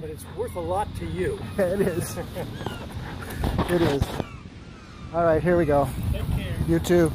but it's worth a lot to you. it is. It is. All right, here we go. You too.